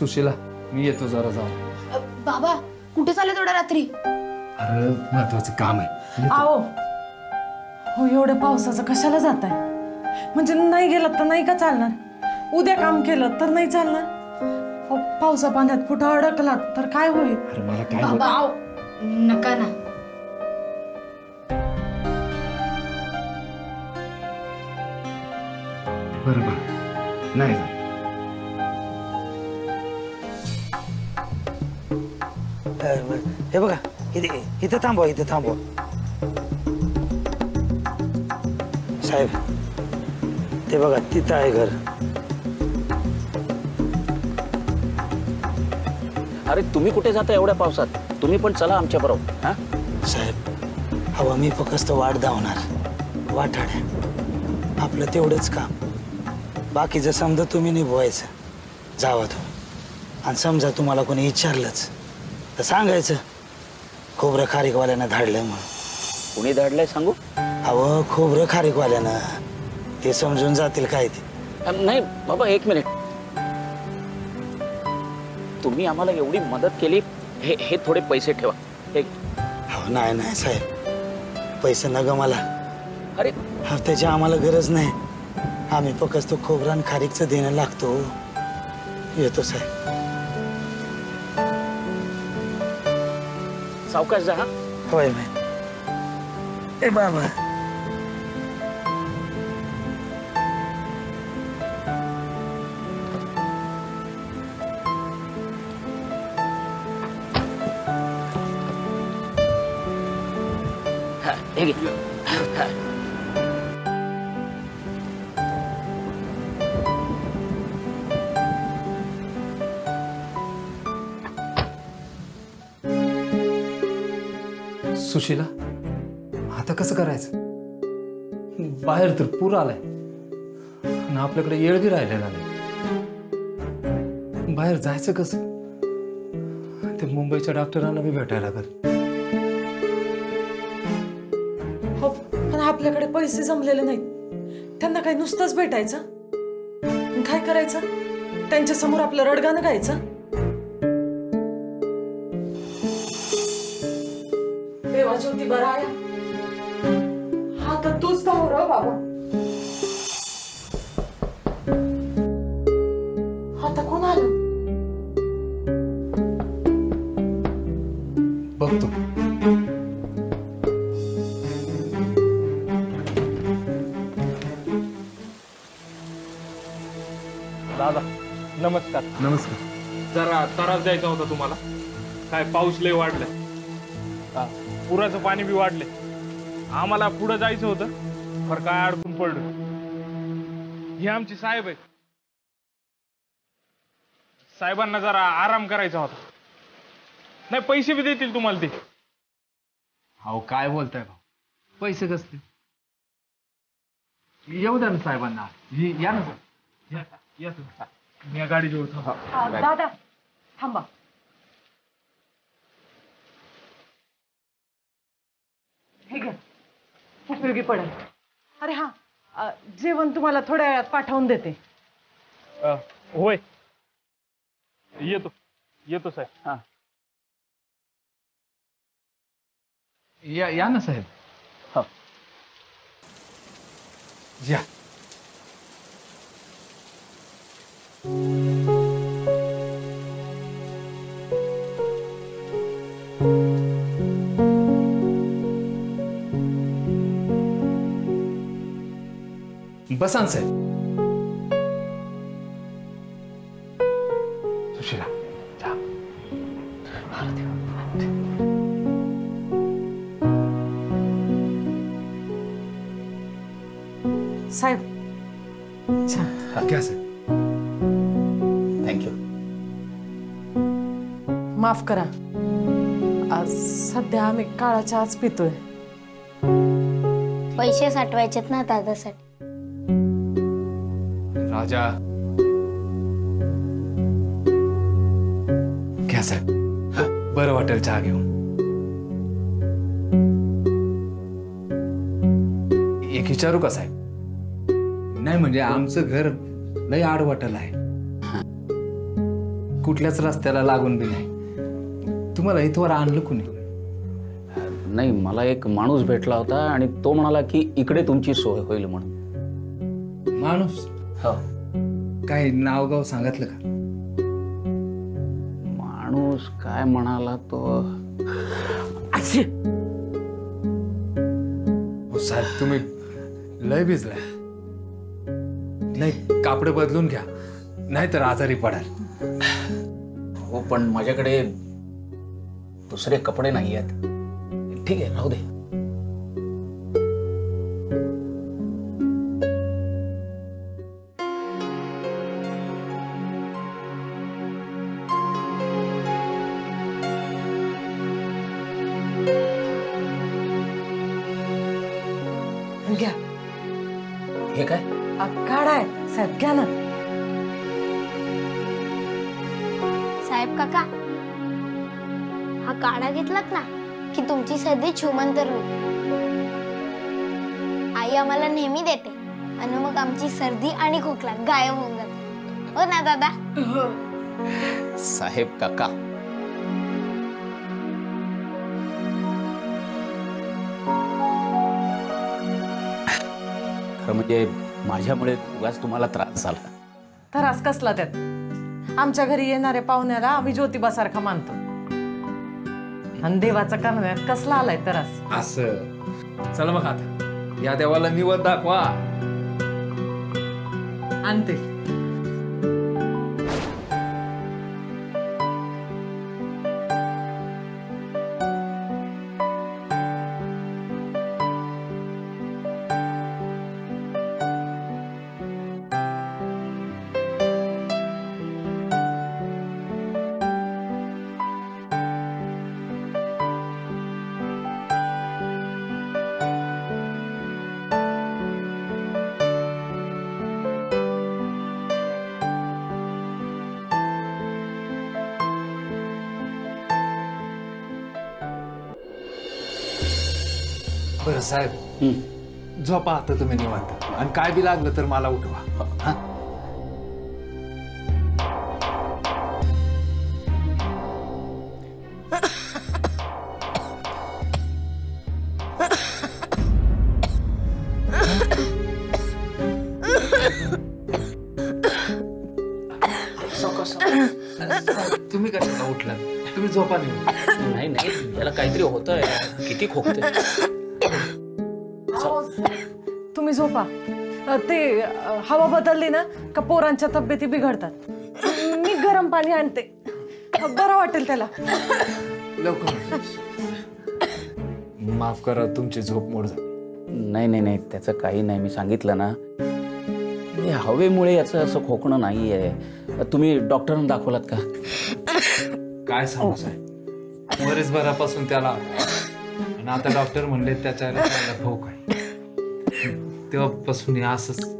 सुशीला मी येतो जरा जाऊ बाबा कुठे चालले तेवढ्या रात्री? अरे महत्वाचं काम आहे. आओ हो एवढ्या पावसाचं कशाला जात आहे म्हणजे नाही गेलं तर नाही का चालणार? उद्या काम केलं तर नाही चालणार? अहो, पावसा पाण्यात कुठं अडकलात तर काय होईल? अरे मला काय बोल- बाबा नका ना. बरं बरं. नाही हे बघा इथे इथं थांबवा इथं थांबवा. साहेब ते बघा तिथं आहे घर. अरे तुम्ही कुठे जाता एवढ्या पावसात? तुम्ही पण चला आमच्या बरोबर हा? साहेब हवा मी फक्त वाट धावणार वाटाड्या आपलं तेवढंच काम. बाकीचं समजा तुम्ही निभवायचं. जावा तुम्ही. आणि समजा तुम्हाला कोणी विचारलंच. तर सांगायचं खोबरं खारीकवाल्यानं धाडलं म्हणून. कुणी धाडलंय सांगू? अहो खोबरं खारीकवाल्यानं. ते समजून जातील काय ते. अं, नाही बाबा एक मिनिट. तुम्ही आम्हाला एवढी मदत केली हे हे थोडे पैसे ठेवा. हे अहो नाही नाही साहेब. पैसे न मला. अरे हा त्याची आम्हाला गरज नाही. आम्ही फक्त तो खोबरं आणि खारीकचं देणं लागतो. येतो साहेब. सावकाश जा हा होय बाय ए बाबा हा, हे घे हा. सुशीला आता कसं करायचं? बाहेर तर पूर आलाय आणि आपल्याकडे येळ बी राहिलेला नाही. बाहेर जायचं कसं? ते मुंबईच्या डॉक्टरांना बी भेटायला लागल. हो पण आपल्याकडे पैसे जमलेले नाहीत. त्यांना काय नुसतंच भेटायचं? काय करायचं? त्यांच्यासमोर आपलं रडगाणं गायचं? ज्योती बराया हा तर तूच धाव र बाबा. आता कोण आलं? बघतो. दादा नमस्कार. नमस्कार. जरा त्रास द्यायचा होता तुम्हाला. काय पाऊस लय वाढलाय. पुराचं पाणी बी वाढलंय आम्हाला पुढं जायचं होतं पर काय अडकून पडलं. हे आमचे साहेब आहेत. साहेबांना जरा आराम करायचा होता. नाही पैसे बी देतील तुम्हाला ते. अहो काय बोलताय भाऊ? पैसे कसले? येऊ द्या ना साहेबांना. ये- या ना. या या तुम्ही. मी या थांबा. आ, दादा थांबा हे घ्या उपयोगी पडेल. अरे हा अ, जेवण तुम्हाला थोड्या वेळात पाठवून देते. अ, होय. येतो येतो साहेब. हा. या या ना साहेब. हो. या. बसा ना साहेब सुशीला जा। साहेब। छान घ्या साहेब थँक्यू माफ करा। आज सध्या आम्ही काळाच्या आज पितोय। पैसे साठवायचेत ना दादासाठी. राजा। घ्या साहेब हा, बरं वाटेल चहा घेऊन। एक विचारू का साहेब? नाही म्हणजे आमचं घर लय आडवाटल आहे. कुठल्याच रस्त्याला लागून बी नाही. तुम्हाला इथवर आणलं कुणी? नाही मला एक माणूस भेटला होता आणि तो म्हणाला की इकडे तुमची सोय होईल म्हणून. माणूस? हो. काही नाव गाव सांगितलं का? माणूस काय म्हणाला तो! हो साहेब तुम्ही लय भिजलाय. नाही कापडे बदलून घ्या. नाहीतर आजारी पडाल. हो पण माझ्याकडे दुसरे कपडे नाही आहेत ठीक आहे राहू दे. हे काय? काढा आहे. साहेब घ्या ना. साहेब काका हा काढा घेतलात ना की तुमची सर्दी छुमंतर होईल आई आम्हाला नेहमी देते आणि मग आमची सर्दी आणि खोकला गायब होऊन जाते. हो ना दादा? साहेब काका खरं म्हणजे माझ्यामुळे उगाच तुम्हाला त्रास झाला. तर आज कसला त्यात? आमच्या घरी येणाऱ्या पाहुण्याला आम्ही ज्योतिबासारखा मानतो. आणि देवाचा करण्यात कसला आलाय तरास असं. चला मग आता. या देवाला निवड दाखवा. आणते. साहेब. झोपा आता तुम्ही निवांत. आणि काय बी लागलं तर मला उठवा. हा? तुम्ही कशाला उठला तुम्ही झोपा नाही नाही याला काहीतरी होतंय. किती खोकते तुम्ही झोपा. अ, ते हवा बदलली ना का पोरांच्या तब्येती बिघडतात. मी गरम पाणी आणते. बरं वाटेल त्याला. लवकर. माफ करा तुमची झोप मोड झाली. नाही नाही नाही त्याचं काही नाही. मी सांगितलं ना. हे हवेमुळे याचं असं खोकणं नाही आहे तुम्ही डॉक्टरांना दाखवलात का? काय सांगू साहेब? बरेच बरापासून त्याला आणि आता डॉक्टर म्हणले त्याच्या भोक आहे. तेव्हापासून हे असंच.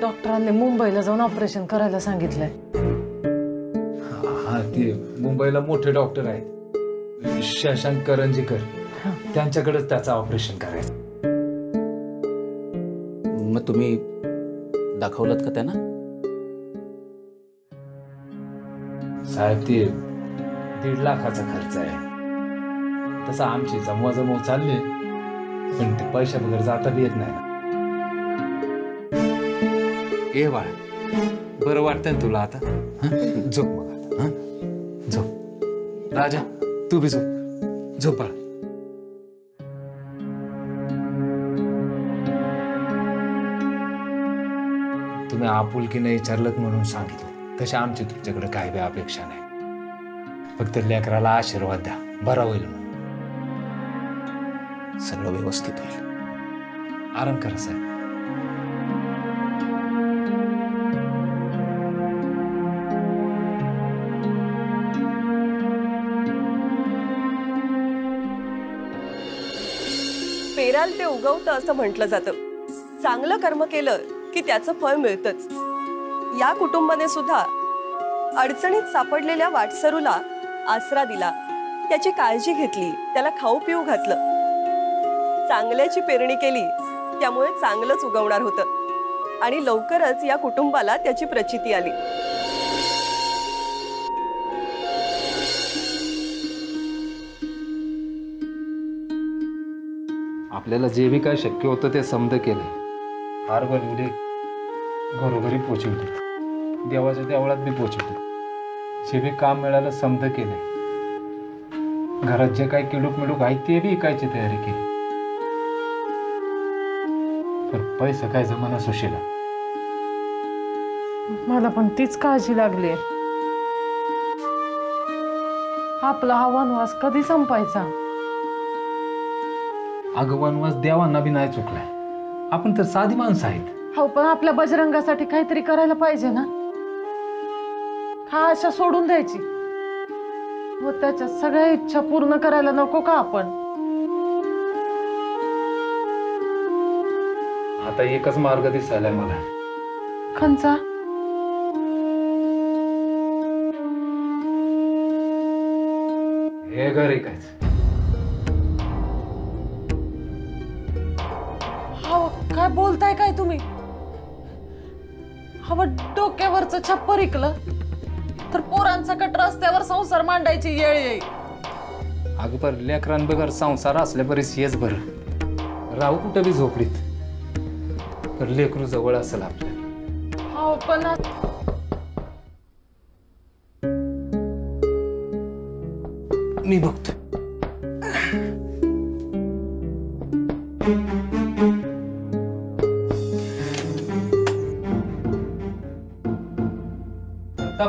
डॉक्टरांनी मुंबईला जाऊन ऑपरेशन करायला सांगितलंय. हा ते मुंबईला मोठे डॉक्टर आहेत. शशांक करंजीकर. त्यांच्याकडेच त्याचं ऑपरेशन करायचं. मग तुम्ही दाखवलं का त्यांना? साहेब ते दीड लाखाचा खर्च आहे. तसा आमची जमवाजमव चालली. पण ते पैशा वगैरे जाता बी येत नाही. ए बाळ बरं वाटतंय ना तुला आता? हं? झोप मग आता हं? झोप. राजा तू बी झोप. झोप बाळ. तुम्ही आपुलकीने विचारलं म्हणून सांगितलं. तशी आमची तुमच्याकडे काय बी अपेक्षा नाही. फक्त लेकराला आशीर्वाद द्या. बरा होईल म्हणून. सगळं व्यवस्थित होईल. आराम करा साहेब. पेराल ते उगवतं असं म्हटलं जातं. चांगलं कर्म केलं की त्याचं फळ मिळतंच. या कुटुंबाने सुद्धा अडचणीत सापडलेल्या वाटसरूला आसरा दिला. त्याची काळजी घेतली त्याला खाऊ पिऊ घातलं. चांगल्याची पेरणी केली त्यामुळे चांगलंच उगवणार होतं. आणि लवकरच या कुटुंबाला त्याची प्रचिती आली. आपल्याला जे बी काय शक्य होतं ते समद केलं. फार बनवले घरोघरी पोचवते. देवाच्या देवळात बी पोचवते. जे बी काम मिळालं समद केले घरात जे काही किडूक मिडूक आहे ते बी ऐकायची तयारी केली. पैसा काय जमाना सुशीला? मला पण तीच काळजी लागली. आपला हा वनवास कधी संपायचा? अगं वनवास देवांना बी नाही चुकलाय. आपण तर साधी माणसं आहेत. हो पण आपल्या बजरंगासाठी काहीतरी करायला पाहिजे ना? हा आशा सोडून द्यायची. व त्याच्या सगळ्या इच्छा पूर्ण करायला नको का आपण? आता एकच मार्ग दिसायलाय मला. खंचा हे घर ऐकायचं. हा काय बोलताय काय तुम्ही? हव डोक्यावरचं छप्पर इकलं तर पोरांचा कट रस्त्यावर संसार मांडायची येळ येईल. अगं पर लेकरांबगर संसार असल्या बरीच हेच बरं. राहू कुठं बी झोपडीत? तर लेकरू जवळ असेल आपल्या. हो पण मी बघतो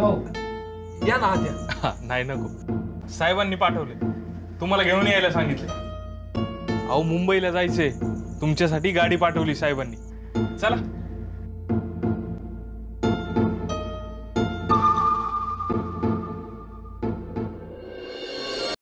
भाऊ या ना हा, नाही नको. साहेबांनी पाठवले. तुम्हाला घेऊन यायला सांगितले. अहो मुंबईला जायचंय. तुमच्यासाठी गाडी पाठवली साहेबांनी. चला